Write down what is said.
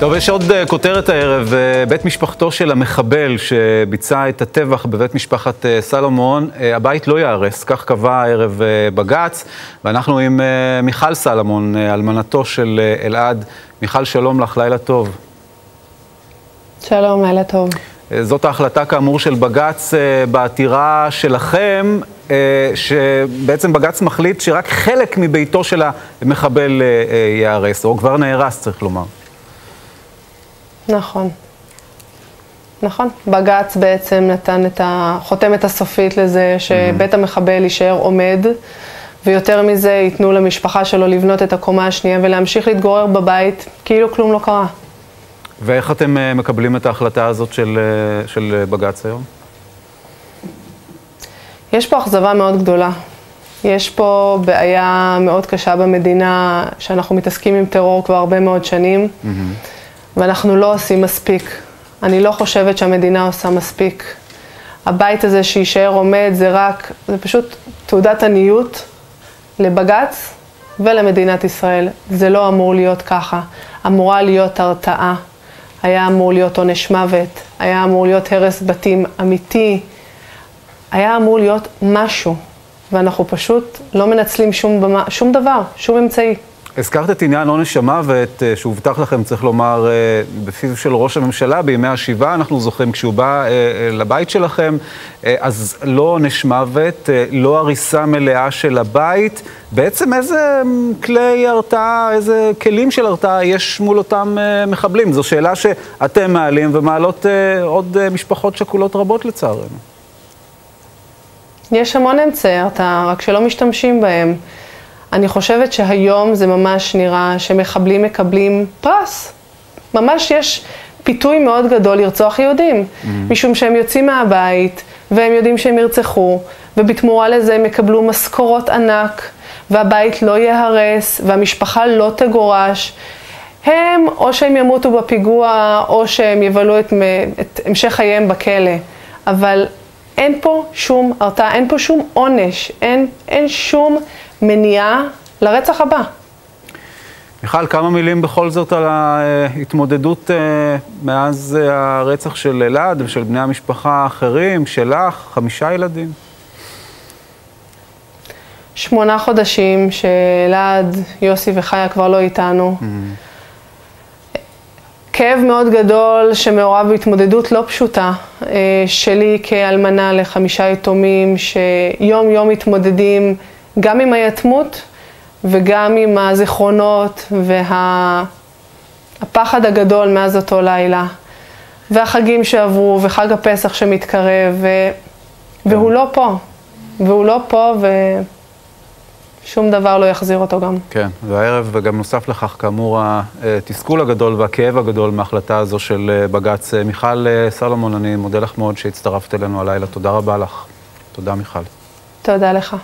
טוב, יש עוד אה, כותרת הערב. אה, בית משפחתו של המחבל שביצע את הטבח בבית משפחת אה, סלומון, הבית לא ייהרס, כך קבע הערב בג"ץ. ואנחנו עם מיכל סלומון, אלמנתו של אלעד. מיכל, שלום לך, לילה טוב. שלום, לילה טוב. זאת ההחלטה כאמור של בג"ץ בעתירה שלכם, שבעצם בג"ץ מחליט שרק חלק מביתו של המחבל ייהרס, או כבר נהרס, צריך לומר. נכון. נכון. בג"ץ בעצם נתן את החותמת הסופית לזה שבית המחבל יישאר עומד, ויותר מזה ייתנו למשפחה שלו לבנות את הקומה השנייה ולהמשיך להתגורר בבית כאילו כלום לא קרה. ואיך אתם אה, מקבלים את ההחלטה הזאת של, אה, של בג"ץ היום? יש פה אכזבה מאוד גדולה. יש פה בעיה מאוד קשה במדינה, שאנחנו מתעסקים עם טרור כבר הרבה מאוד שנים. Mm-hmm. ואנחנו לא עושים מספיק. אני לא חושבת שהמדינה עושה מספיק. הבית הזה שיישאר עומד זה רק, זה פשוט תעודת עניות לבג"ץ ולמדינת ישראל. זה לא אמור להיות ככה. אמורה להיות הרתעה. היה אמור להיות עונש מוות. היה אמור להיות הרס בתים אמיתי. היה אמור להיות משהו. ואנחנו פשוט לא מנצלים שום, במה, שום דבר, שום אמצעי. הזכרת את עניין עונש המוות אה, שהובטח לכם, צריך לומר, אה, בפיו של ראש הממשלה בימי השבעה, אנחנו זוכרים, כשהוא בא אה, לבית שלכם, אז לא עונש מוות, לא הריסה מלאה של הבית. בעצם איזה כלי הרתעה, איזה כלים של הרתעה יש מול אותם מחבלים? זו שאלה שאתם מעלים ומעלות עוד משפחות שכולות רבות לצערנו. יש המון אמצעי הרתעה, רק שלא משתמשים בהם. אני חושבת שהיום זה ממש נראה שמחבלים מקבלים פרס. ממש יש פיתוי מאוד גדול לרצוח יהודים, mm-hmm. משום שהם יוצאים מהבית והם יודעים שהם ירצחו, ובתמורה לזה הם יקבלו משכורות ענק, והבית לא ייהרס, והמשפחה לא תגורש. הם, או שהם ימותו בפיגוע, או שהם יבלו את, את המשך חייהם בכלא. אבל אין פה שום הרתעה, אין פה שום עונש, אין, אין שום מניעה לרצח הבא. מיכל, כמה מילים בכל זאת על ההתמודדות אה, מאז אה, הרצח של אלעד ושל בני המשפחה האחרים, שלך, חמישה ילדים. שמונה חודשים שאלעד, יוסי וחיה כבר לא איתנו. Mm-hmm. כאב מאוד גדול שמעורב בהתמודדות לא פשוטה אה, שלי כאלמנה לחמישה יתומים שיום יום מתמודדים גם עם היתמות וגם עם הזיכרונות והפחד וה... הגדול מאז אותו לילה. והחגים שעברו, וחג הפסח שמתקרב, ו... והוא לא פה. והוא לא פה, ושום דבר לא יחזיר אותו גם. כן, והערב, וגם נוסף לכך, כאמור, התסכול הגדול והכאב הגדול מההחלטה הזו של אה, בג"ץ. אה, מיכל אה, סלומון, אני מודה לך מאוד שהצטרפת אלינו הלילה. תודה רבה לך. תודה, מיכל. תודה לך.